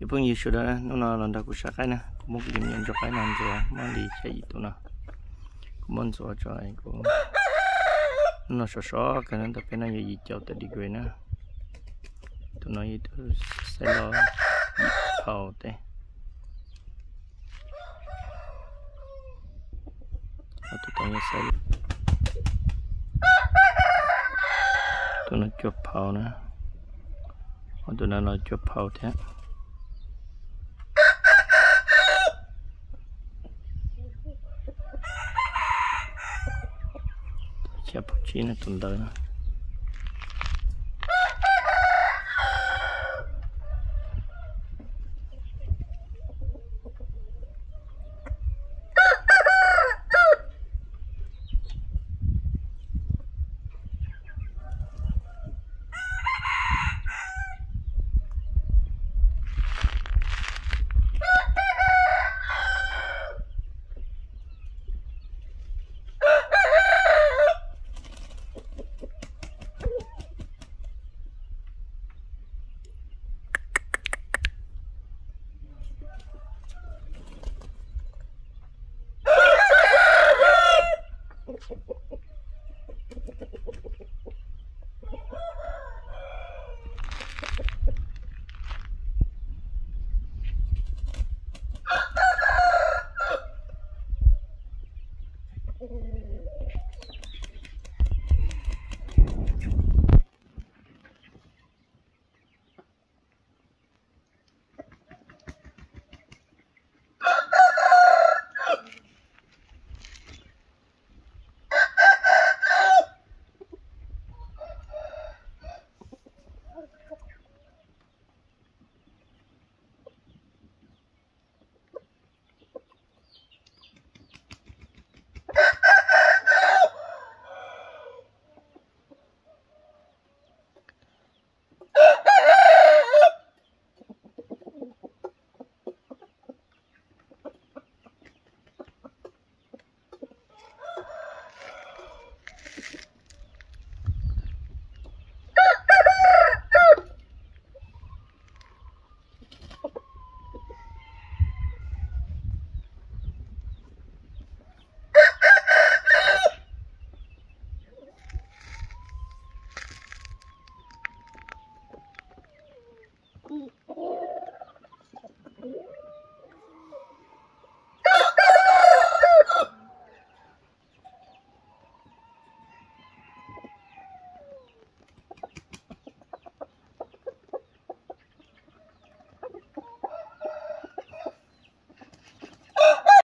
giờ phương như sửa đó nó nó lần đầu cũng sát cái nè cũng một điểm nhận cho cái nào rồi mà đi chạy gì tụi nó cũng muốn rồi cho anh cũng nó sợ sợ cái nó tập cái này gì cho tới đi quên na, tụi nó như tụi sẽ lo phao thế tụi tụi nó sẽ tụi nó chụp phao nè tụi nó nói chụp phao thế Chaputina, tundana.